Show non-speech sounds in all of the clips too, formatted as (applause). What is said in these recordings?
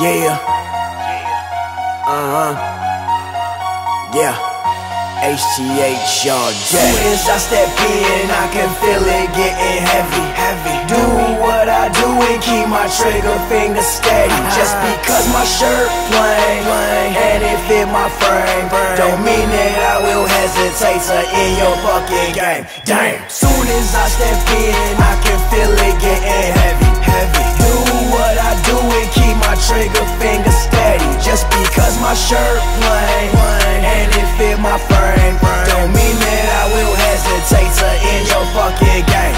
Yeah. Uh huh. Yeah. HTH all day. As I step in, I can feel it getting heavy, heavy. Do what I do and keep my trigger finger steady. Just because my shirt plain, and it fit my frame, don't mean that I will hesitate to end your fucking game. Damn. Soon as I step in, I can feel it getting heavy. Trigger finger steady. Just because my shirt plain, and it fit my frame, don't mean that I will hesitate to end your fucking game.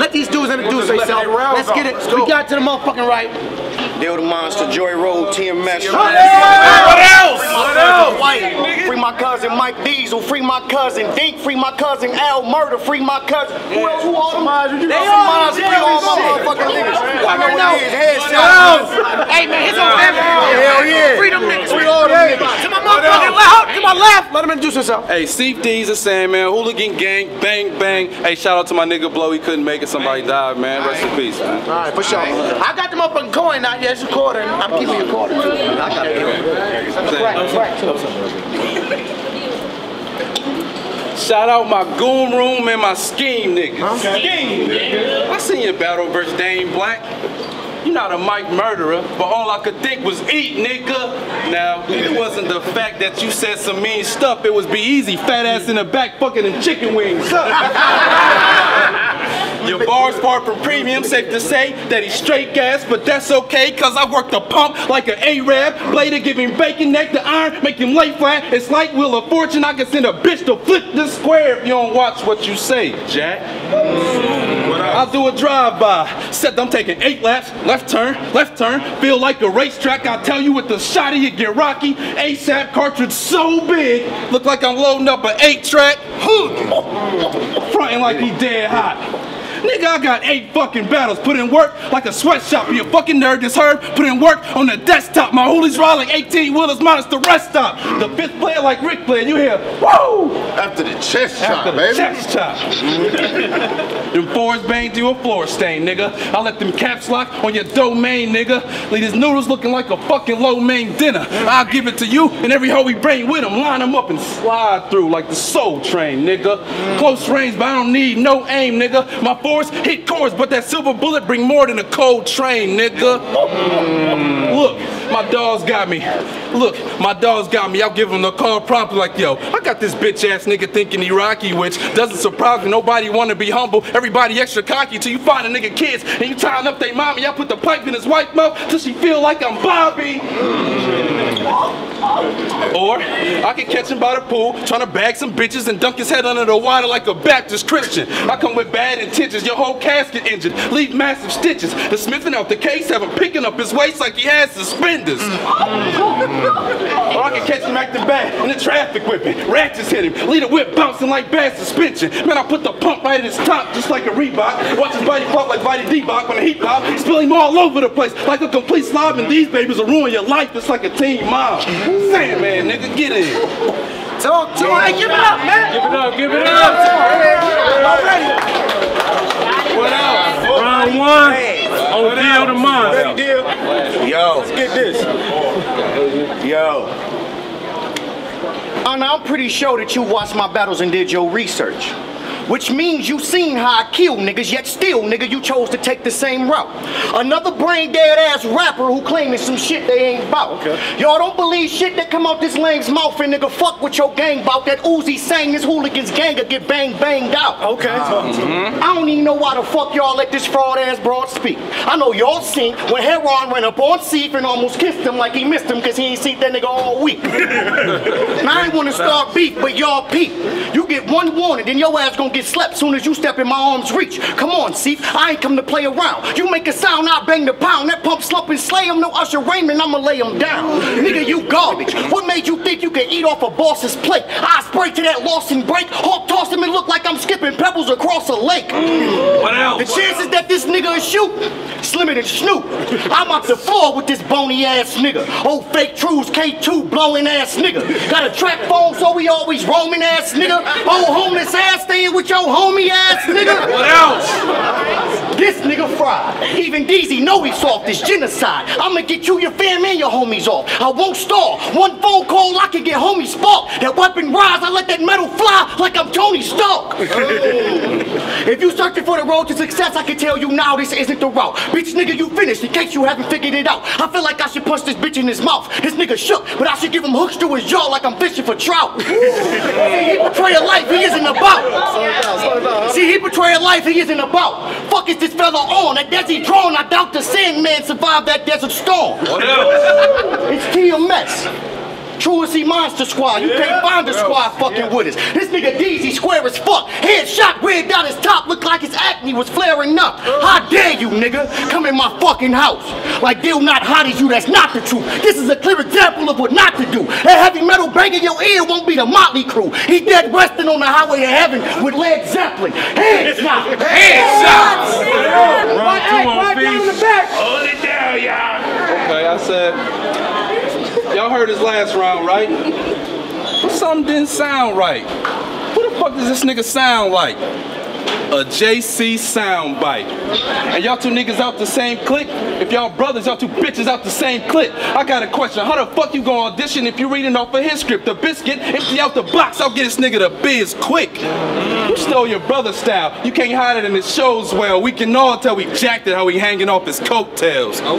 Let these dudes introduce themselves. Let's get it. We got to the motherfucking right. Deal the monster, Joy Road, TMS. What else? What else? Free my cousin Mike Diesel, free my cousin Dink, free my cousin Al Murder, free my cousin. Who else? Who all them? They all Miles, free all my motherfucking niggas. I know what it is. Headshot. Hey man, his own family. Hell yeah. Free them niggas. Free all them niggas. To my motherfucking left. To my left. Let him introduce himself. Hey, Steve D's a saying, man. Hooligan gang, bang, bang. Hey, shout out to my nigga Blow. He couldn't make it. Somebody died, man. Rest in peace, man. All right, for sure. I got them the motherfucking coin out. Yes, recording. I'm keeping you recording too. I got it. Right, right. Shout out my goon room and my scheme niggas. Scheme, nigga. I seen your battle versus Dame Black. You not a Mike murderer, but all I could think was eat, nigga. Now, it wasn't the fact that you said some mean stuff. It was be easy, fat ass in the back, fucking in chicken wings. (laughs) Your bar's far from premium, safe to say that he's straight gas, but that's okay, cause I work the pump like an Arab. Blader give him bacon, neck to iron, make him lay flat. It's like Wheel of Fortune, I can send a bitch to flip this square if you don't watch what you say, Jack. I'll do a drive-by. Set I'm taking eight laps, left turn, left turn, feel like a racetrack. I'll tell you with the shot of you get rocky. ASAP cartridge so big, look like I'm loading up an eight track. Fronting like he dead hot. Nigga, I got eight fucking battles. Put in work like a sweatshop. You a fucking nerd, this heard. Put in work on the desktop. My hoolies ride like 18 wheelers minus the rest stop. The fifth player like Ric Flair. You hear, woo! After the chest chop, After the baby. chest chop. (laughs) them fours bang through a floor stain, nigga. I let them caps lock on your domain, nigga. Leave these noodles looking like a fucking lo mein dinner. I'll give it to you and every hoe we bring with them. Line them up and slide through like the soul train, nigga. Close range, but I don't need no aim, nigga. My force hit cores, but that silver bullet bring more than a cold train, nigga. Look, my dogs got me. Look, my dogs got me. I'll give him the call promptly like, yo, I got this bitch ass nigga thinking he Rocky, which doesn't surprise me. Nobody wanna be humble. Everybody extra cocky till you find a nigga kids and you tying up they mommy. I put the pipe in his white mouth till she feel like I'm Bobby. Or I can catch him by the pool, trying to bag some bitches and dunk his head under the water like a Baptist Christian. I come with bad intentions, your whole casket injured, leave massive stitches. The smithing out the case, have him picking up his waist like he has suspenders. Or I can catch him acting bad in the traffic whipping. Ratchets hit him, lead a whip bouncing like bad suspension. Man, I put the pump right at his top just like a Reebok. Watch his body pop like Vita D-Bok when the heat pop. Spill him all over the place like a complete slob. And these babies will ruin your life just like a teen mom. Saying, man, nigga, get in. Talk to him. Hey, give it up, man. Give it up, give it up. What else? Round one. On deal the monster. Deal. Yo. Let's get this. Yo. Anna, I'm pretty sure that you watched my battles and did your research. Which means you seen how I kill niggas, yet still, nigga, you chose to take the same route. Another brain dead ass rapper who claiming some shit they ain't bout. Y'all don't believe shit that come out this lame's mouth and nigga fuck with your gang bout that Uzi sang this hooligans gang or get bang banged out. Okay. I don't even know why the fuck y'all let this fraud ass broad speak. I know y'all seen when Heron ran up on Ceph and almost kissed him like he missed him cause he ain't seen that nigga all week. (laughs) and I ain't wanna start beef, but y'all peep. You get one warning, then your ass gonna get slept soon as you step in my arm's reach. Come on, Ceph, I ain't come to play around. You make a sound, I bang the pound. That pump slump and slay him, no Usher Raymond, I'ma lay him down. Nigga, you garbage. What made you think you could eat off a boss's plate? I spray to that lost and break, hawk toss him and look like I'm skipping pebbles across a lake. What else? The chances that this nigga is shoot, slimmer than Snoop. I'm off the floor with this bony ass nigga. Old fake trues, K2 blowing ass nigga. Got a track phone, so we always roaming ass nigga. Old homeless ass staying with your homie ass nigga. (laughs) What else? This nigga fried. He even Deezy know he's soft. This genocide. I'ma get you, your fam, and your homies off. I won't stall. One phone call, I can get homies sparked. That weapon rise, I let that metal fly like I'm Tony Stark. (laughs) if you searching for the road to success, I can tell you now this isn't the route. Bitch, nigga, you finished in case you haven't figured it out. I feel like I should punch this bitch in his mouth. This nigga shook, but I should give him hooks to his jaw like I'm fishing for trout. (laughs) See, he a life he isn't about. See, he a life he isn't about. Fuck is this fella on? That Desi drawn, I doubt the Sandman survived that desert storm. What else? It's TMS. Truancy Monster Squad. You can't find a squad fucking with us. This nigga Deezy square as fuck. Headshot weird down his top. Looked like his acne was flaring up. How dare you, nigga, come in my fucking house. Like deal not hot as you, that's not the truth. This is a clear example of what not to do. That heavy metal bang in your ear won't be the Motley Crue. He dead resting on the highway of heaven with Led Zeppelin. Headshot. (laughs) Headshots! Run two on feet. Hold it down, y'all. Okay, I said. Y'all heard his last round, right? But something didn't sound right. Who the fuck does this nigga sound like? A JC soundbite. And y'all two niggas out the same clique? If y'all brothers, y'all two bitches out the same clip. I got a question. How the fuck you gonna audition if you reading off of his script? The biscuit, empty out the box, I'll get this nigga the biz quick. You stole your brother's style. You can't hide it in his shows well. We can all tell we jacked it how he hanging off his coattails. Oh,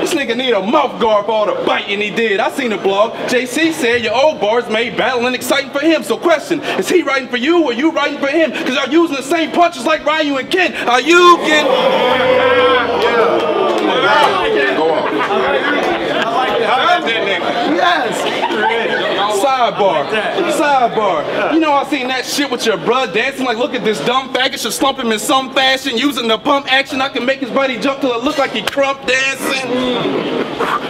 this nigga need a mouth guard for all the biting he did. I seen the blog. JC said your old bars made battling exciting for him. So question, is he writing for you or you writing for him? Cause y'all using the same punches like Ryu and Ken. Are you getting... Go on. Sidebar. Sidebar. You know I seen that shit with your bruh dancing like look at this dumb faggot should slump him in some fashion using the pump action I can make his buddy jump till it look like he crump dancing.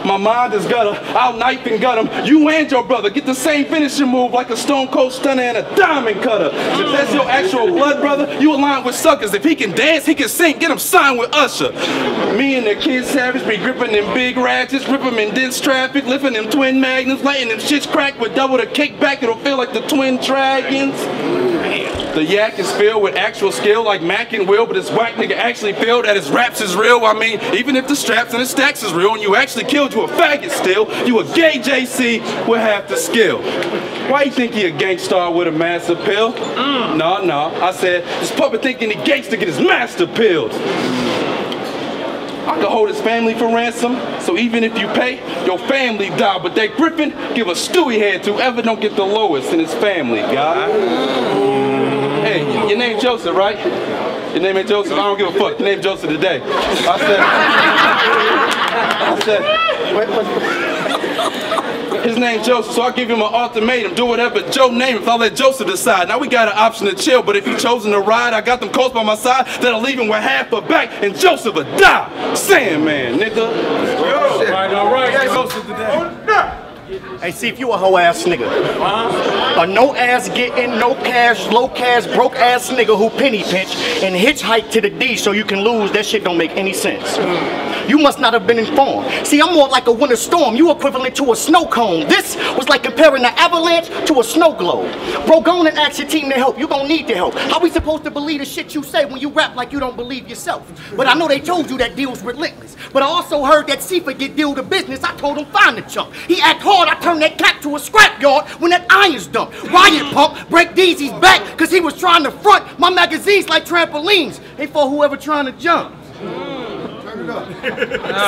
My mind is gutter. I'll knife and gut him. You and your brother get the same finishing move like a stone cold stunner and a diamond cutter. If that's your actual blood brother, you align with suckers. If he can dance, he can sing. Get him signed with Usher. Me and the kid Savage be gripping them big ratchets, rip them in dense traffic, lifting them twin magnets, letting them shits crack with double the a kickback It'll feel like the twin dragons. The yak is filled with actual skill like Mac and Will, but this whack nigga actually feel that his raps is real. I mean, even if the straps and the stacks is real and you actually killed you a faggot still, you a gay JC with half the skill. Why you think he a gangstar with a massive pill? Mm. No, no. I said, this puppet thinking he gangster get his master pilled. I could hold his family for ransom, so even if you pay, your family die. But that Griffin give a Stewie head to whoever don't get the lowest in his family, God. Hey, your name Joseph, right? Your name ain't Joseph? I don't give a fuck. Your name Joseph today. I said, I said, his name Joseph, so I give him an ultimatum. Do whatever Joe name if I let Joseph decide. Now we got an option to chill, but if he chosen to ride, I got them coats by my side that'll leave him with half a back, and Joseph will die. Sandman, nigga. All right, all right. Joseph today. Hey, see if you a hoe ass nigga. A no ass getting, no cash, low cash, broke ass nigga who penny pinch and hitchhike to the D so you can lose, that shit don't make any sense. Hmm. You must not have been informed. See, I'm more like a winter storm. You equivalent to a snow cone. This was like comparing an avalanche to a snow globe. Bro, go on and ask your team to help. You gonna need the help. How we supposed to believe the shit you say when you rap like you don't believe yourself? But I know they told you that deal's relentless. But I also heard that Sifa get deal to business. I told him find the chump. He act hard. I turned that cat to a scrapyard when that iron's dumped. Riot pump break Deezy's back cause he was trying to front my magazines like trampolines. They for whoever trying to jump.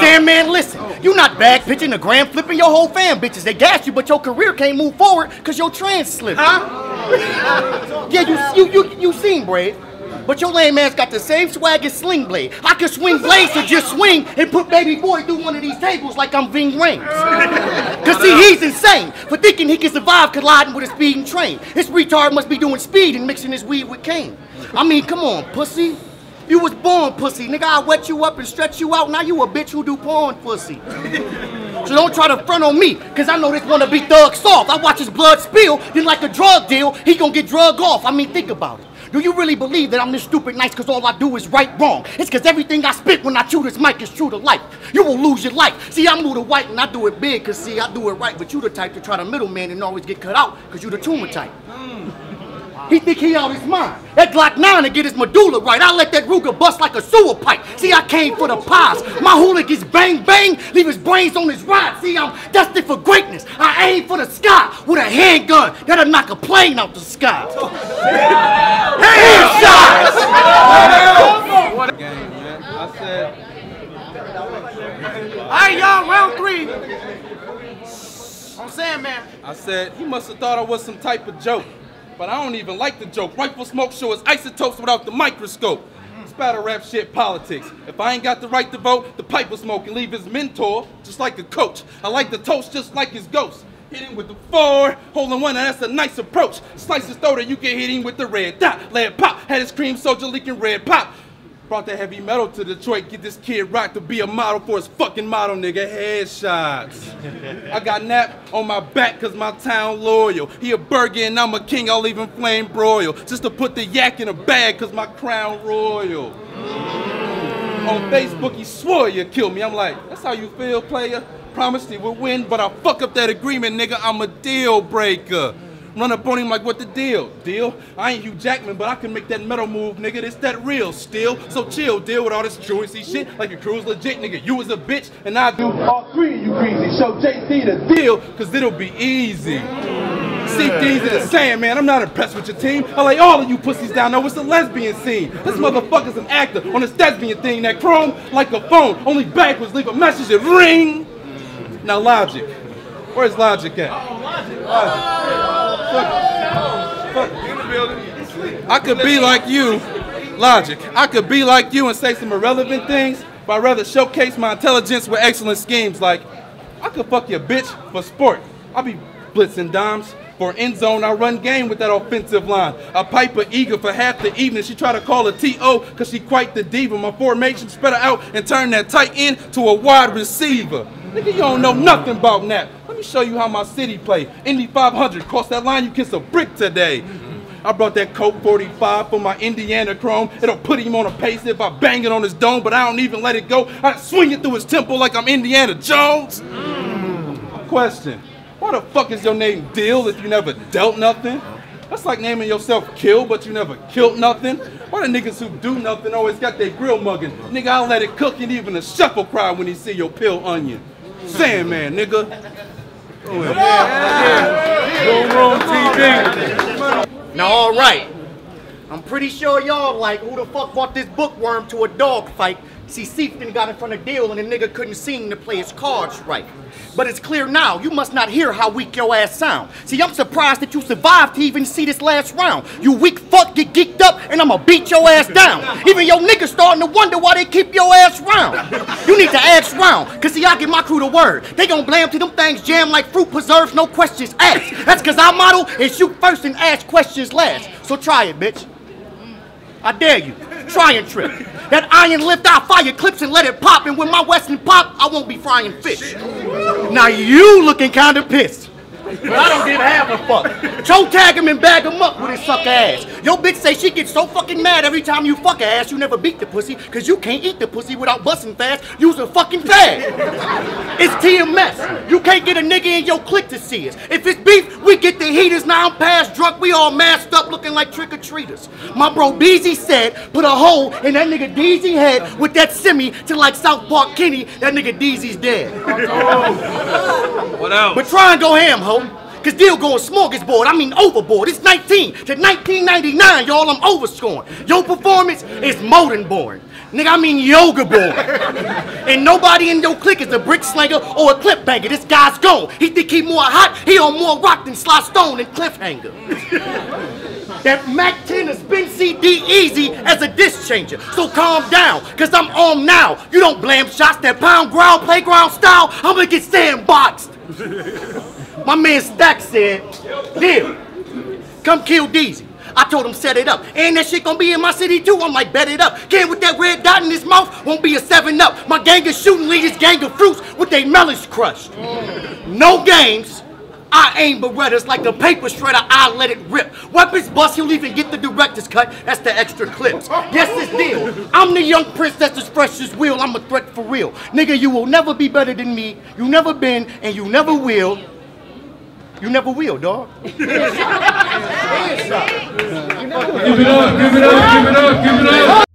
Sandman, listen. You not bag pitching the gram flipping your whole fan bitches. They gas you, but your career can't move forward because your trans slipped. Huh? (laughs) yeah, you, you, you, you seen Brave. But your lame ass got the same swag as Sling Blade. I can swing blades to just swing and put baby boy through one of these tables like I'm Ving Rhames. (laughs) Cause see, he's insane for thinking he can survive colliding with a speeding train. This retard must be doing speed and mixing his weed with cane. I mean, come on, pussy. You was born pussy. Nigga, I wet you up and stretch you out. Now you a bitch who do porn pussy. So don't try to front on me, cause I know this wanna be thug soft. I watch his blood spill, then like a drug deal, he gonna get drug off. I mean, think about it. Do you really believe that I'm this stupid nice cause all I do is right wrong? It's cause everything I spit when I chew this mic is true to life. You will lose your life. See, I move the white and I do it big cause see, I do it right, but you the type to try to middleman and always get cut out cause you the tumor type. Hmm. He think he out his mind. That Glock 9 to get his medulla right. I let that Ruger bust like a sewer pipe. See, I came for the pies. My hooligans bang bang, leave his brains on his ride. See, I'm destined for greatness. I aim for the sky with a handgun that'll knock a plane out the sky. Headshots! Game, man. I said, All right, y'all, round three. I'm saying, man. I said, he must have thought I was some type of joke. But I don't even like the joke. Rifle smoke show is isotopes without the microscope. Spatter rap shit politics. If I ain't got the right to vote, the pipe will smoke and leave his mentor just like a coach. I like the toast just like his ghost. Hit him with the four, holding one, and that's a nice approach. Slice his throat, and you can hit him with the red dot. Lead pop, had his cream soldier leaking red pop. Brought that heavy metal to Detroit, get this kid rock to be a model for his fucking model, nigga. Headshots. I got Nap on my back cause my town loyal. He a burger and I'm a king, I'll even flame broil. Just to put the yak in a bag cause my crown royal. On Facebook, he swore you'd kill me. I'm like, that's how you feel, player? Promised he would win, but I fuck up that agreement, nigga. I'm a deal breaker. Run up on him like, what the deal? Deal? I ain't Hugh Jackman, but I can make that metal move, nigga. It's that real still. So chill, deal with all this truancy shit. Like your crew's legit, nigga. You was a bitch, and I do all three of you greasy. Show JC the deal, cause it'll be easy. See things in the sand, man. I'm not impressed with your team. I lay all of you pussies down. No, it's the lesbian scene. This motherfucker's an actor on this lesbian thing. That chrome like a phone. Only backwards leave a message and ring. Now logic. Where's logic at? Oh, oh, I could be like you, logic. I could be like you and say some irrelevant things, but I'd rather showcase my intelligence with excellent schemes. Like, I could fuck your bitch for sport. I'll be blitzing dimes. For end zone, I run game with that offensive line. I pipe eager for half the evening. She try to call a TO because she quite the diva. My formation spread her out and turn that tight end to a wide receiver. Nigga, you don't know nothing about that. Let me show you how my city play. Indy 500, cross that line, you kiss a brick today. I brought that Coke 45 for my Indiana Chrome. It'll put him on a pace if I bang it on his dome, but I don't even let it go. I swing it through his temple like I'm Indiana Jones. Question. Why the fuck is your name Deal if you never dealt nothing? That's like naming yourself Kill, but you never killed nothing. Why the niggas who do nothing always got their grill mugging? Nigga, I'll let it cook and even a chef will cry when he see your pill onion. Sandman, nigga. Now, all right. I'm pretty sure y'all like who the fuck brought this bookworm to a dog fight. See, Seafton got in front of Deal and the nigga couldn't seem to play his cards right. But it's clear now, you must not hear how weak your ass sound. See, I'm surprised that you survived to even see this last round. You weak fuck get geeked up and I'ma beat your ass down. Even your niggas starting to wonder why they keep your ass round. You need to ask round, cause see, I give my crew the word. They gon' blame to them things jam like fruit preserves, no questions asked. That's cause I model and shoot first and ask questions last. So try it, bitch. I dare you. Try and trip. That iron lift, I fire clips and let it pop. And when my Western pop, I won't be frying fish. Now you looking kinda pissed. But I don't give half a fuck. Toe tag him and bag him up with his sucker ass. Your bitch say she gets so fucking mad every time you fuck her ass you never beat the pussy cause you can't eat the pussy without busting fast. Use a fucking fad. It's TMS. You can't get a nigga in your clique to see us. If it's beef, we get the heaters. Now I'm past drunk. We all masked up looking like trick-or-treaters. My bro Beezy said, put a hole in that nigga Deezy head with that semi to like South Park Kenny. That nigga Deezy's dead. Oh. What else? But try and go ham, ho. Cause deal going smorgasbord, I mean overboard. It's 19 to 1999, y'all. I'm overscoring. Your performance is modern born. Nigga, I mean yoga born. (laughs) and nobody in your clique is a brick slinger or a clip banger. This guy's gone. He think he more hot, he on more rock than Sly Stone and Cliffhanger. (laughs) That Mac 10 is spin CD easy as a disc changer. So calm down, cause I'm on now. You don't blame shots that pound ground playground style. I'm gonna get sandboxed. (laughs) My man Stack said, Deal, come kill Deezy. I told him set it up. And that shit gonna be in my city too. I'm like, bet it up. Kid with that red dot in his mouth won't be a 7 up. My gang is shooting leaders, gang of fruits with they melons crushed. No games. I aim Berettas like a paper shredder, I let it rip. Weapons bust, you'll even get the director's cut. That's the extra clips. Yes, it's deal. I'm the young prince that's as fresh as will. I'm a threat for real. Nigga, you will never be better than me. You never been, and you never will. You never will, dog. (laughs) Give it up, give it up, give it up, give it up.